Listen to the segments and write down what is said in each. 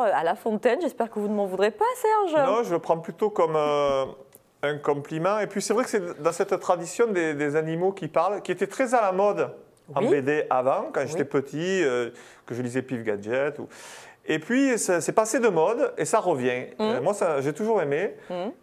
à La Fontaine. J'espère que vous ne m'en voudrez pas, Serge. Non, je le prends plutôt comme euh, un compliment. Et puis c'est vrai que c'est dans cette tradition des, des animaux qui parlent, qui était très à la mode en. BD avant, quand j'étais petit, euh, que je lisais Pif Gadget. Ou... Et puis c'est passé de mode et ça revient. Mmh. Euh, moi, j'ai toujours aimé.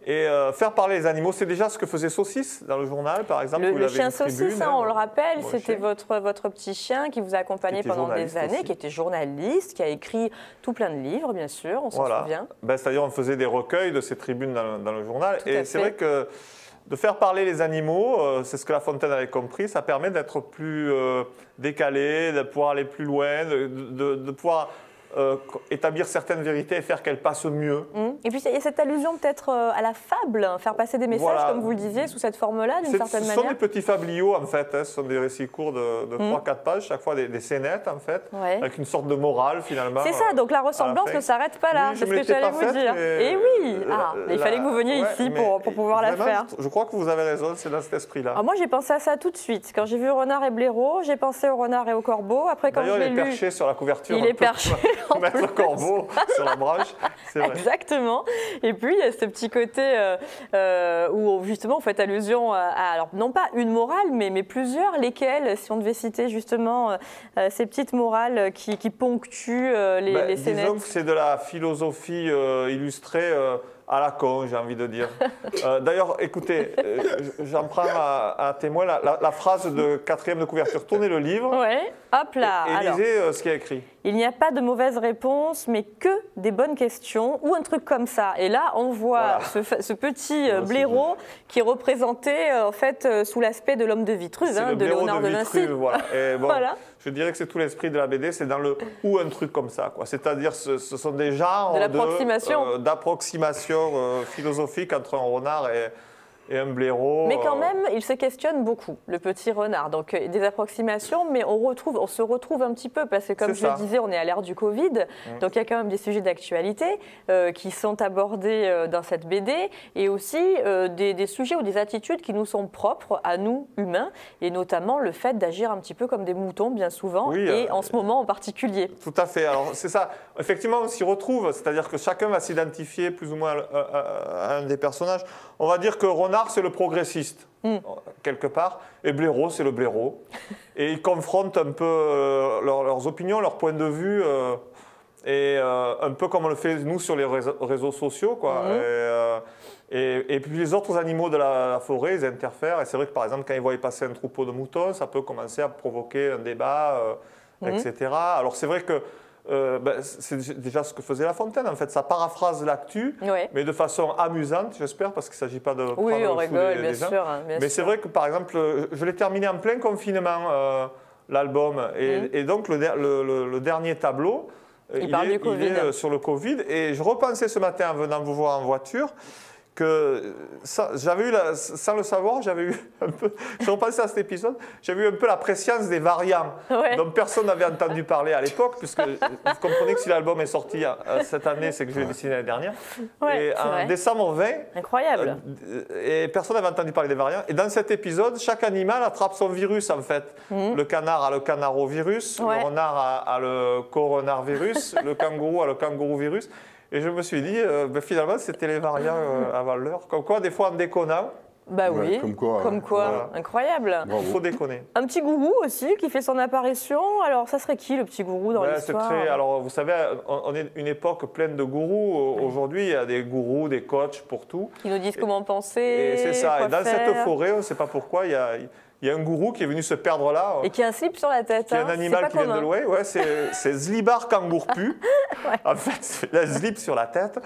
Et euh, faire parler les animaux, c'est déjà ce que faisait Saucisse dans le journal, par exemple. Le, le chien saucisse, hein, hein, on le rappelle, c'était votre, votre petit chien qui vous a accompagné pendant des années, aussi. qui était journaliste, qui a écrit tout plein de livres, bien sûr, on s'en Voilà. souvient. Ben, C'est-à-dire, on faisait des recueils de ces tribunes dans, le- dans le journal. Tout et c'est vrai que de faire parler les animaux, euh, c'est ce que La Fontaine avait compris, ça permet d'être plus décalé, de pouvoir aller plus loin, de, de- de pouvoir euh, établir certaines vérités et faire qu'elles passent mieux. Hum. Et puis il y a cette allusion peut-être euh, à la fable, hein, faire passer des messages, Voilà. comme vous le disiez, sous cette forme-là, d'une certaine ce sont manière. des petits fabliaux en fait, hein, ce sont des récits courts de, de 3-4 pages, chaque fois des, des scénettes en fait, Ouais. avec une sorte de morale finalement. C'est ça, donc la ressemblance ne s'arrête pas là, Oui, c'est ce que j'allais vous dire. Et oui, la- ah, il la- fallait que vous veniez ouais, ici pour, pour pouvoir la faire. Je, je crois que vous avez raison, c'est dans cet esprit-là. Alors moi j'ai pensé à ça tout de suite. Quand j'ai vu Renard et Blaireau, j'ai pensé au renard et au corbeau. Après quand je D'ailleurs, il l'ai est lu, perché sur la couverture. il est perché en Mettre le corbeau sur la branche. C'est vrai. Exactement. Et puis il y a ce petit côté euh, euh, où justement vous faites allusion à, à- alors non pas une morale, mais, mais plusieurs, lesquelles, si on devait citer justement euh, ces petites morales qui, qui ponctuent les, Ben, les disons scénettes. que c'est de la philosophie illustrée à la con, j'ai envie de dire. Euh, D'ailleurs, écoutez, euh, j'en prends à, à témoin la, la- la phrase de quatrième de couverture. Tournez le livre Ouais, hop là. et, et Alors, lisez euh, ce qu'il y a écrit. il n'y a pas de mauvaises réponses, mais que des bonnes questions ou un truc comme ça. Et là, on voit Voilà. ce, petit blaireau qui est représenté en fait sous l'aspect de l'homme de Vitruve, hein, de Léonard de, de Vinci. Voilà. Et bon, Voilà. Je dirais que c'est tout l'esprit de la BD, c'est dans le ou un truc comme ça, quoi. C'est-à-dire, ce, ce sont des genres De euh, d'approximation euh, philosophique entre un renard et, et un blaireau. Mais quand euh, même, il se questionne beaucoup, le petit renard. Donc euh, des approximations, mais on, retrouve, on se retrouve un petit peu, parce que comme je le. Mm. disais, on est à l'ère du Covid, donc il y a quand même des sujets d'actualité euh, qui sont abordés euh, dans cette BD, et aussi euh, des, des sujets ou des attitudes qui nous sont propres à nous, humains, et notamment le fait d'agir un petit peu comme des moutons, bien souvent, Oui, et en ce moment en particulier. Tout à fait. Alors, c'est ça. Effectivement, on s'y retrouve. C'est-à-dire que chacun va s'identifier plus ou moins à, à- à un des personnages. On va dire que Renard, c'est le progressiste, Mm. quelque part. Et Blaireau, c'est le blaireau. et ils confrontent un peu euh, leurs- leurs opinions, leurs points de vue. euh, et euh, un peu comme on le fait nous sur les réseaux, réseaux sociaux. Quoi. Mhm. Et, et, et puis les autres animaux de la, la forêt, ils interfèrent. Et c'est vrai que par exemple, quand ils voient passer un troupeau de moutons, ça peut commencer à provoquer un débat, Mhm. etc. Alors c'est vrai que euh, ben, c'est déjà ce que faisait La Fontaine. En fait, ça paraphrase l'actu, mais de façon amusante, j'espère, parce qu'il ne s'agit pas de Oui, on rigole, des- bien des sûr. hein, bien Mais c'est vrai que par exemple, euh, je l'ai terminé en plein confinement, euh, l'album, et, Mhm. et donc le, der- le- le- le dernier tableau, Il parle est, Covid. est, sur le Covid. Et je repensais ce matin en venant vous voir en voiture que ça- j'avais eu, la- sans le savoir, j'avais eu un peu, je repensais à cet épisode, j'avais eu un peu la préscience des variants Ouais. dont personne n'avait entendu parler à l'époque, puisque vous comprenez que si l'album est sorti euh, cette année, c'est que je l'ai dessiné l'année dernière. Ouais, et en vrai. décembre 20, Incroyable. euh, et personne n'avait entendu parler des variants. Et dans cet épisode, chaque animal attrape son virus en fait. Le canard a le canarovirus, Mhm. Ouais. le renard a, a le coronarvirus, le kangourou a le kangourouvirus. Et je me suis dit, euh, ben, finalement, c'était les variants euh, avant l'heure. Comme quoi, des fois, en déconnant, Bah Ouais, oui. comme quoi, Comme hein. quoi. Voilà. Incroyable. il faut déconner. Un petit gourou aussi qui fait son apparition. Alors, ça serait qui le petit gourou dans Ben, c'est l'histoire très, alors, vous savez, on on est une époque pleine de gourous. Aujourd'hui, il y a des gourous, des coachs pour tout. Qui nous disent comment penser. Et c'est ça. quoi Et dans faire. cette forêt, on ne sait pas pourquoi, il y a, il y a un gourou qui est venu se perdre là. Et qui a un slip sur la tête. qui hein. un C'est animal qui vient de commun. loin. Ouais, c'est Zlibar kangourpu. En fait, c'est la slip sur la tête.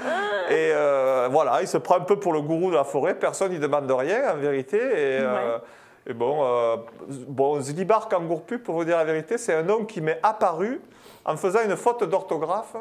Et euh, voilà, il se prend un peu pour le gourou de la forêt. Personne n'y demande rien, en vérité. Et, euh, et bon, euh, bon, Zlibar kangourpu, pour vous dire la vérité, c'est un nom qui m'est apparu en faisant une faute d'orthographe.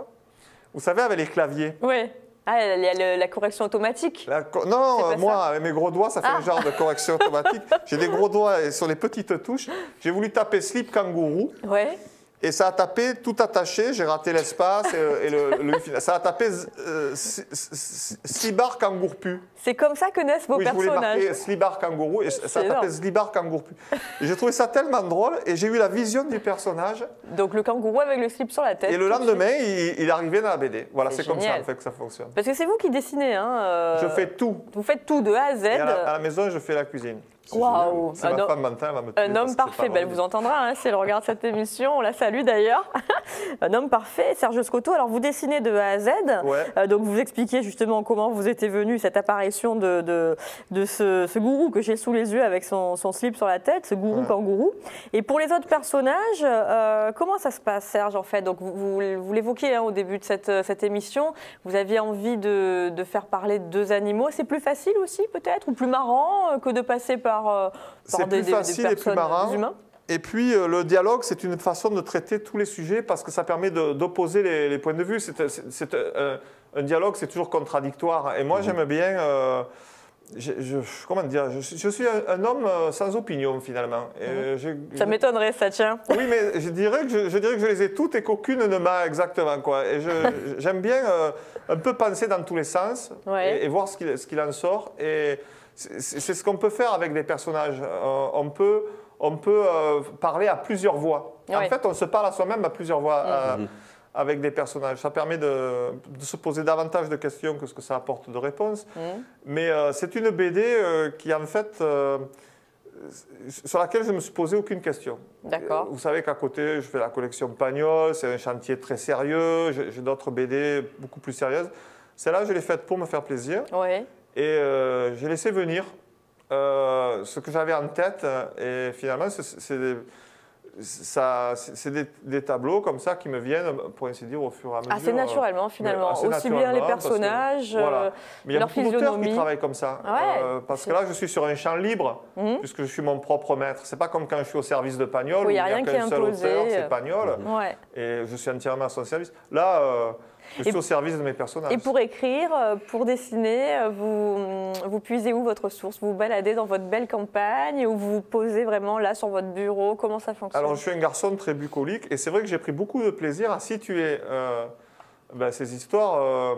Vous savez, avec les claviers. Ouais. Ah, il y a le- la correction automatique. La co- non, moi, avec mes gros doigts, ça fait Ah. un genre de correction automatique. J'ai des gros doigts et sur les petites touches. J'ai voulu taper slip kangourou. Ouais. Et ça a tapé tout attaché, j'ai raté l'espace et, le, Ça a tapé euh, Slibar Kangourpu. C'est comme ça que naissent vos oui, personnages. Je voulais marquer Slibar Kangourou et ça a tapé Slibar Kangourpu. J'ai trouvé ça tellement drôle et j'ai eu la vision du personnage. Donc le kangourou avec le slip sur la tête. Et le lendemain, il, il, arrivait dans la BD. Voilà, c'est comme ça en fait que ça fonctionne. Parce que c'est vous qui dessinez. Hein, euh, Je fais tout. Vous faites tout de A à Z. à, la, maison, je fais la cuisine. Waouh. C'est ma femme Mantin, va me tuer Un homme parfait, ben, elle vous entendra hein, si elle regarde cette émission, on la salue d'ailleurs. un homme parfait, Serge Scotto. Alors vous dessinez de A à Z, euh, donc vous expliquez justement comment vous était venu cette apparition de, de, de ce, gourou que j'ai sous les yeux avec son, son, slip sur la tête, ce gourou kangourou. Et pour les autres personnages, euh, comment ça se passe Serge en fait? Donc vous, vous, l'évoquiez hein, au début de cette, cette, émission, vous aviez envie de, de faire parler de deux animaux. C'est plus facile aussi peut-être? Ou plus marrant euh, que de passer par euh, c'est plus facile et plus marrant. Et puis euh, le dialogue, c'est une façon de traiter tous les sujets parce que ça permet d'opposer les, points de vue. C'est euh, un dialogue, c'est toujours contradictoire. Et moi, mhm. j'aime bien. je, comment dire Je, suis un, homme sans opinion finalement. Mhm. ça m'étonnerait, ça tient. Oui, mais je dirais que je, dirais que je les ai toutes et qu'aucune ne m'a exactement quoi. Et j'aime bien un peu penser dans tous les sens et, voir ce qu'il ce en sort. Et c'est ce qu'on peut faire avec des personnages. Euh, on peut, on peut euh, parler à plusieurs voix. En fait, on se parle à soi-même à plusieurs voix. Euh, mhm. avec des personnages. Ça permet de, se poser davantage de questions que ce que ça apporte de réponses. Mhm. Mais c'est une BD qui, en fait, sur laquelle je ne me suis posé aucune question. D'accord. Vous savez qu'à côté, je fais la collection Pagnol, c'est un chantier très sérieux, j'ai d'autres BD beaucoup plus sérieuses. Celle-là, je l'ai faite pour me faire plaisir. Oui. Et euh, j'ai laissé venir euh, ce que j'avais en tête. Et finalement, c'est des, des, tableaux comme ça qui me viennent, pour ainsi dire, au fur et à mesure. Assez naturellement, finalement. Aussi bien les personnages, voilà. Mais il y a leur beaucoup d'auteurs qui travaillent comme ça. Euh, parce que là, je suis sur un champ libre, mhm. puisque je suis mon propre maître. C'est pas comme quand je suis au service de Pagnol, où il n'y a, rien qu'un seul auteur, c'est Pagnol. Et je suis entièrement à son service. Là, je suis au service de mes personnages. Et pour écrire, euh, pour dessiner, euh, vous, vous puisez où votre source? Vous vous baladez dans votre belle campagne ou vous vous posez vraiment là sur votre bureau? Comment ça fonctionne? Alors, je suis un garçon très bucolique et c'est vrai que j'ai pris beaucoup de plaisir à situer euh, ben, ces histoires.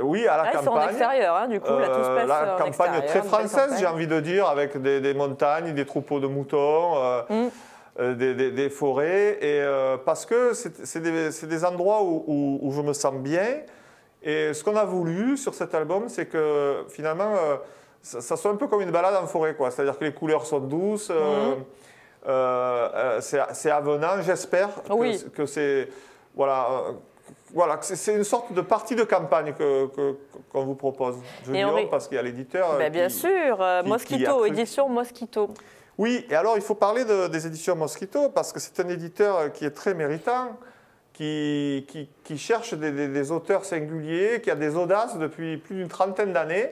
oui, à la ah, campagne. En extérieur, hein, du coup, là tout se passe La campagne très française, j'ai envie de dire, avec des, montagnes, des troupeaux de moutons. Mm. Euh, des, forêts, et, euh, parce que c'est des, endroits où, je me sens bien. Et ce qu'on a voulu sur cet album, c'est que finalement, euh, ça, soit un peu comme une balade en forêt. C'est-à-dire que les couleurs sont douces, mhm. c'est avenant, j'espère que, c'est... Voilà, voilà, c'est une sorte de partie de campagne qu'on vous propose. Je dis parce qu'il y a l'éditeur. Ben, bien sûr, Mosquito, édition Mosquito. Oui, et alors il faut parler des éditions Mosquito parce que c'est un éditeur qui est très méritant, qui, cherche des, auteurs singuliers, qui a des audaces depuis plus d'une trentaine d'années,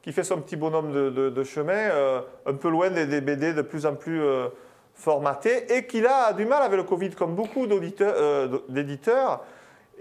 qui fait son petit bonhomme de, chemin, euh, un peu loin des, BD de plus en plus euh, formatés, et qui a du mal avec le Covid, comme beaucoup euh, d'éditeurs.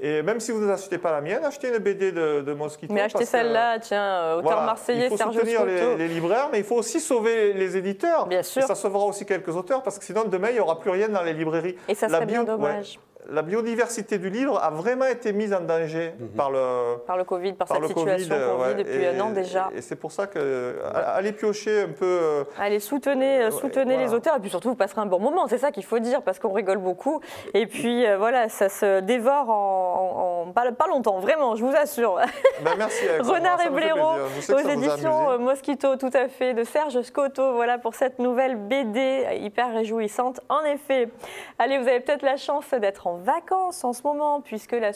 Et même si vous n'achetez pas la mienne, achetez une BD de, de Mosquito. Mais achetez celle-là, tiens, euh, auteur marseillais, Serge Il faut soutenir les, les, libraires, mais il faut aussi sauver les éditeurs. Bien sûr. Et ça sauvera aussi quelques auteurs, parce que sinon, demain, il n'y aura plus rien dans les librairies. Et ça serait bien dommage la biodiversité du livre a vraiment été mise en danger mhm. par le par le Covid, par, cette situation qu'on vit depuis un an déjà. Et, c'est pour ça que allez piocher un peu. Euh, allez soutenez, euh, soutenez les auteurs et puis surtout vous passerez un bon moment. C'est ça qu'il faut dire parce qu'on rigole beaucoup. Et puis euh, voilà, ça se dévore en, pas, longtemps, vraiment, je vous assure. Ben, merci. Renard et Blaireau aux éditions Mosquito, tout à fait, de Serge Scotto. Voilà pour cette nouvelle BD hyper réjouissante. En effet, allez, vous avez peut-être la chance d'être en vacances en ce moment, puisque la